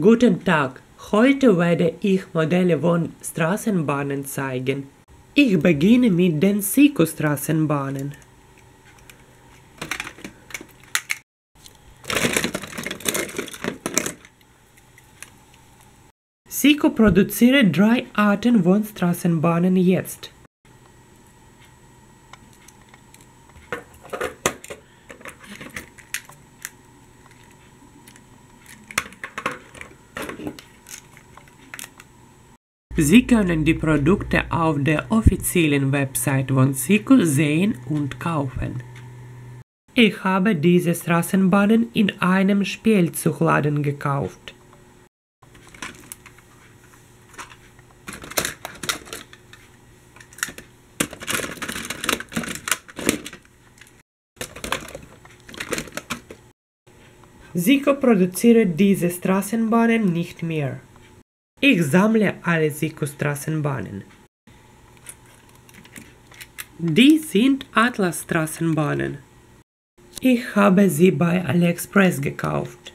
Guten Tag, heute werde ich Modelle von Straßenbahnen zeigen. Ich beginne mit den Siku-Straßenbahnen. Siku produziert drei Arten von Straßenbahnen jetzt. Sie können die Produkte auf der offiziellen Website von Siku sehen und kaufen. Ich habe diese Straßenbahnen in einem Spielzeugladen gekauft. Sico produziert diese Straßenbahnen nicht mehr. Ich sammle alle Sico-Straßenbahnen. Die sind Atlas-Straßenbahnen. Ich habe sie bei AliExpress gekauft.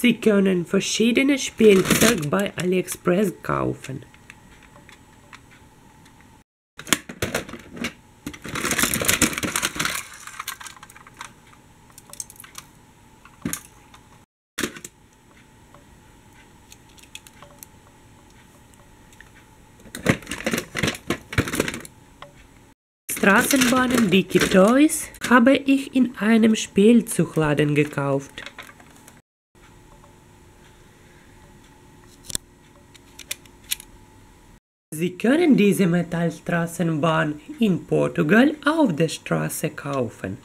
Sie können verschiedene Spielzeug bei AliExpress kaufen. Straßenbahnen Dickie Toys habe ich in einem Spielzeugladen gekauft. Sie können diese Metallstraßenbahn in Portugal auf der Straße kaufen.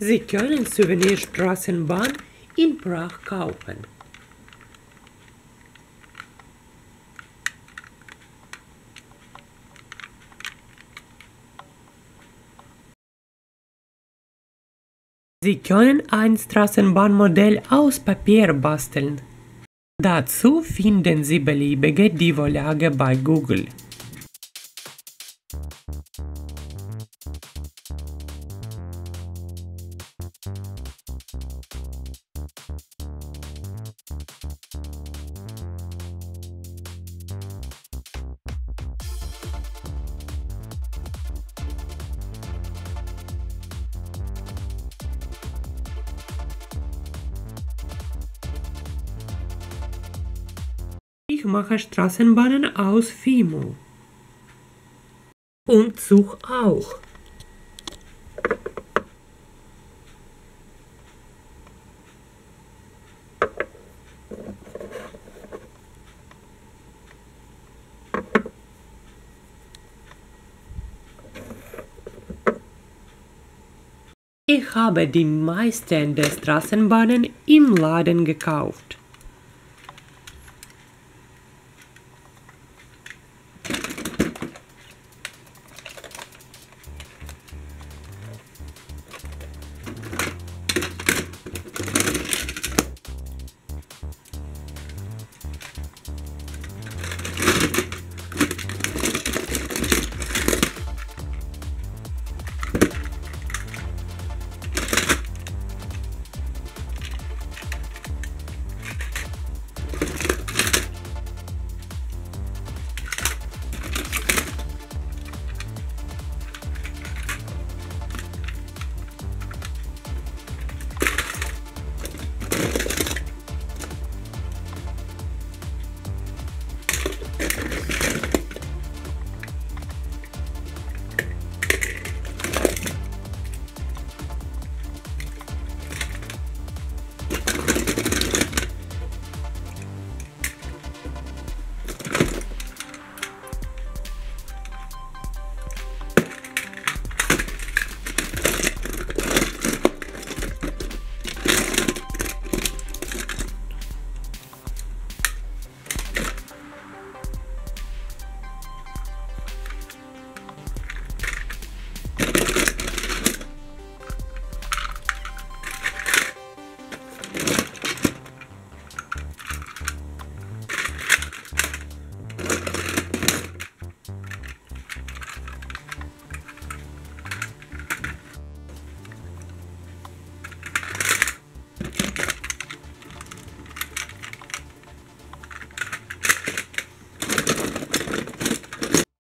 Sie können Souvenirstraßenbahn in Prag kaufen. Sie können ein Straßenbahnmodell aus Papier basteln. Dazu finden Sie beliebige die bei Google. Mache Straßenbahnen aus Fimo. Und Zug auch. Ich habe die meisten der Straßenbahnen im Laden gekauft.